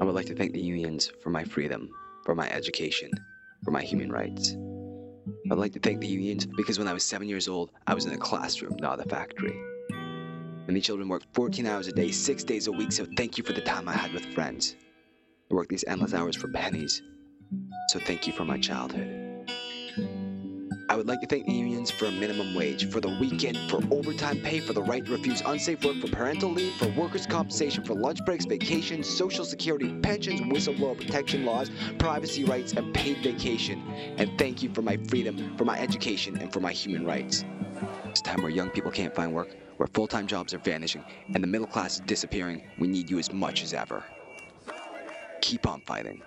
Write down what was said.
I would like to thank the unions for my freedom, for my education, for my human rights. I'd like to thank the unions because when I was seven years old, I was in a classroom, not a factory. The children worked 14 hours a day, six days a week, so thank you for the time I had with friends. I worked these endless hours for pennies, so thank you for my childhood. I would like to thank the unions for a minimum wage, for the weekend, for overtime pay, for the right to refuse unsafe work, for parental leave, for workers' compensation, for lunch breaks, vacations, social security, pensions, whistleblower protection laws, privacy rights, and paid vacation. And thank you for my freedom, for my education, and for my human rights. It's time where young people can't find work, where full time jobs are vanishing, and the middle class is disappearing. We need you as much as ever. Keep on fighting.